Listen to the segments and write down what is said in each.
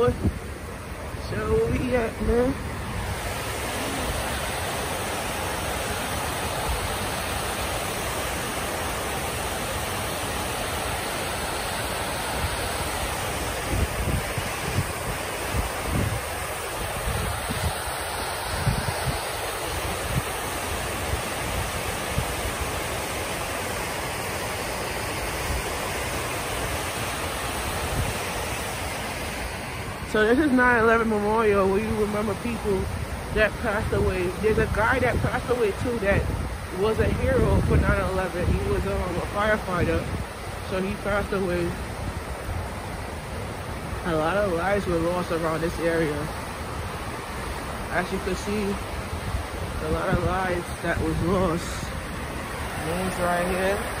boy. Show where we at, man. So this is 9-11 Memorial where you remember people that passed away. There's a guy that passed away too that was a hero for 9-11. He was um, a firefighter, so he passed away. A lot of lives were lost around this area. As you can see, a lot of lives that was lost. Names right here.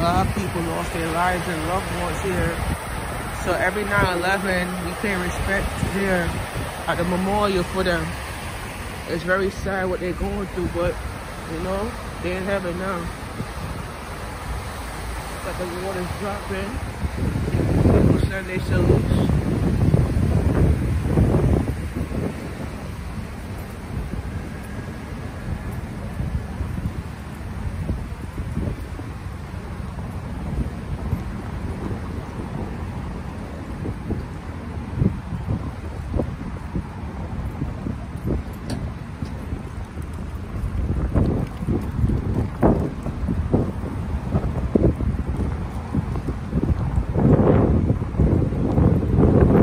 A lot of lost their lives and loved ones here. So every 9-11, we pay respect here at the memorial for them. It's very sad what they're going through, but you know, they're in heaven now. But the water's dropping. People send their salutes.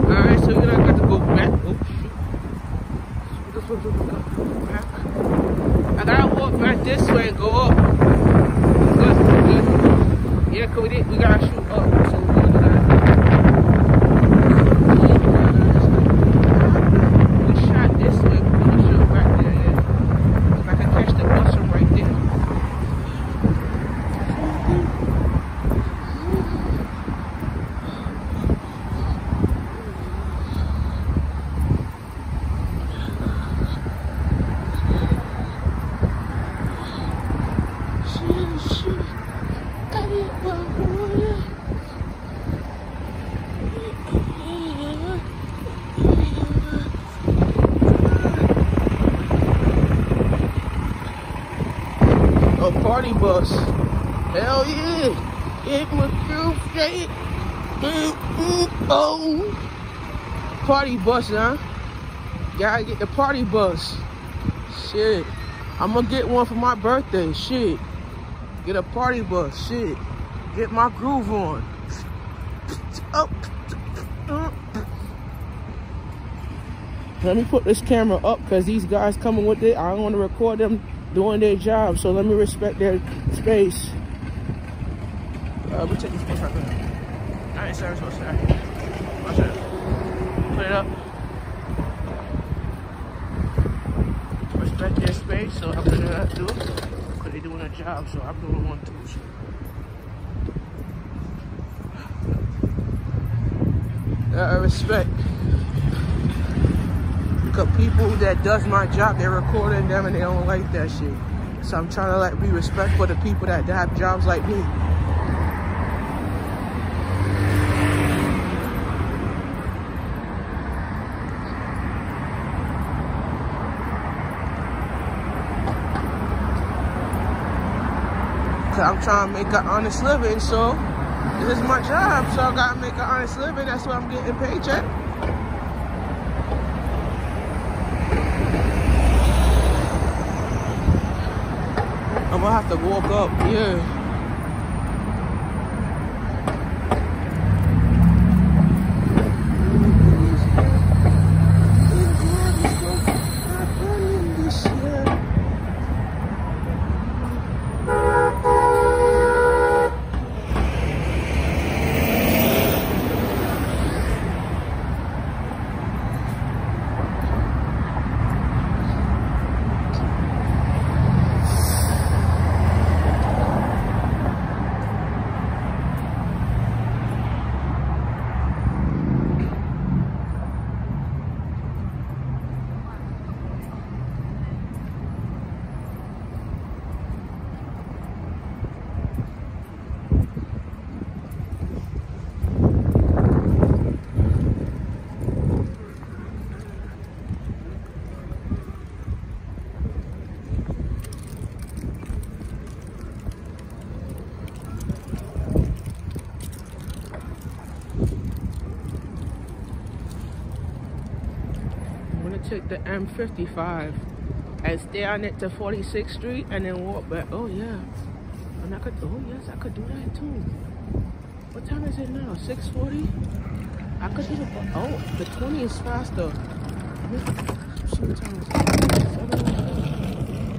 Alright, so we're gonna have to go back. Oh shoot. This one's gonna go walk back this way and go up. Good. Yeah, cause we did we gotta shoot up. So we're gonna We shot this way, we're gonna shoot back there, yeah. If I can catch the bus from right there. A party bus. Hell yeah. It was too straight. Oh. Party bus, huh? Gotta get the party bus. Shit. I'm gonna get one for my birthday. Shit. Get a party bus. Shit. Get my groove on. Up. Let me put this camera up because these guys coming with it. I don't want to record them doing their job. So let me respect their space. Uh, we take this bus right there. Alright, sir, so sorry. Watch it. Put it up. Respect their space, so I'm gonna do it. Because they're doing a job, so I'm doing one too. So. Uh, respect. Because people that does my job, they're recording them and they don't like that shit. So I'm trying to like be respectful to people that have jobs like me. Cause I'm trying to make an honest living, so this is my job, so I gotta make an honest living. That's why I'm getting paycheck. I'm gonna have to walk up, yeah. Take the M55 and stay on it to 46th Street and then walk back. Oh yeah. And I could, oh yes, I could do that too. What time is it now? 640? I could do the, oh, the 20 is faster.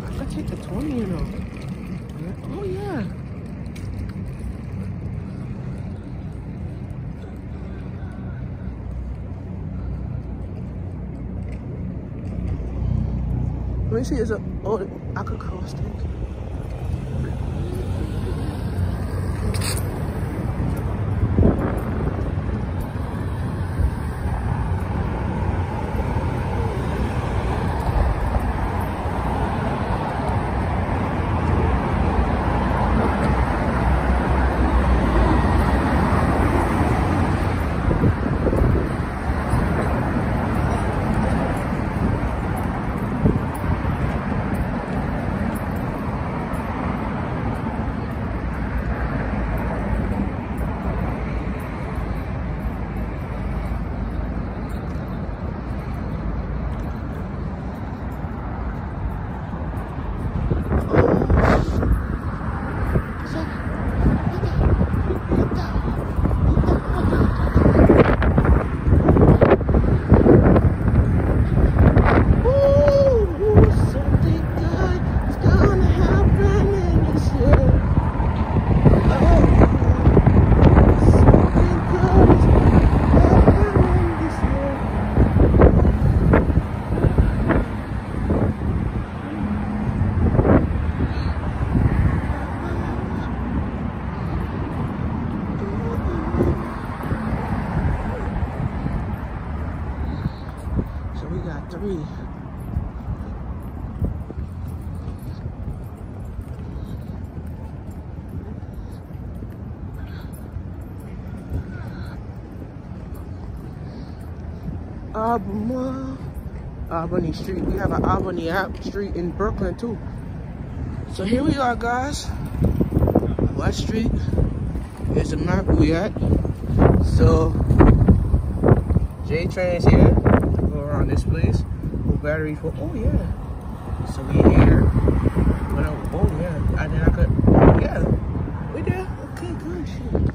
I could take the 20, you know. Oh yeah. Let me see, is a oh, I could cross it. Albany, Albany Street. We have an Albany app street in Brooklyn too. So here we are guys. West Street. Here's the map we at. So J train's here. Go around this place. Battery for oh yeah. So we here. oh yeah. And then I could yeah. We there. Okay, good shit.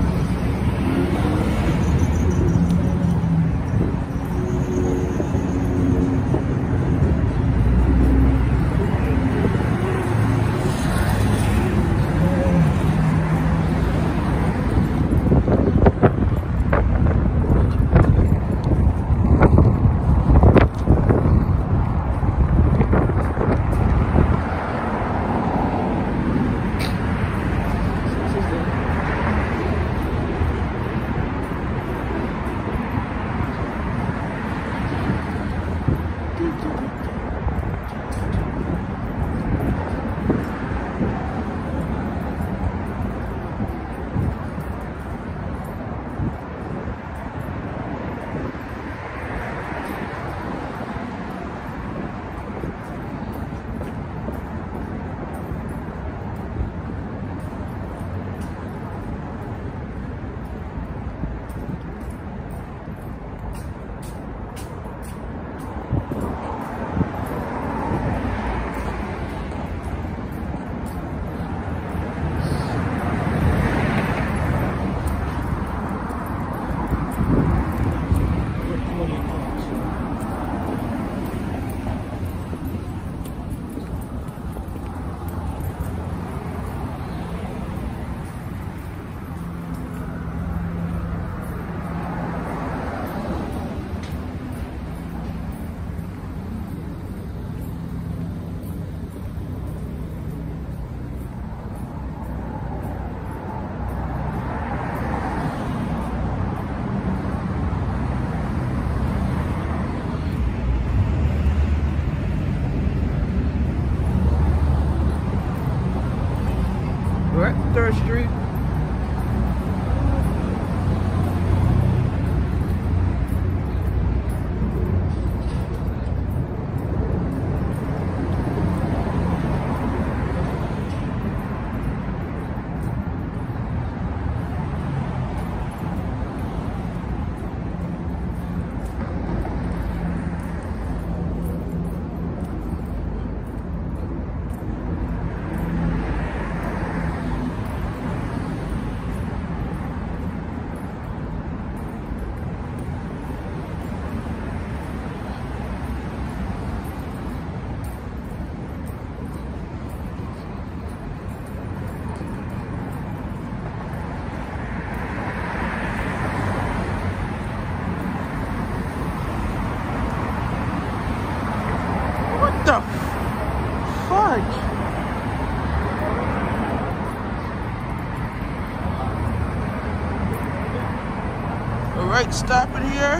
right, stop here.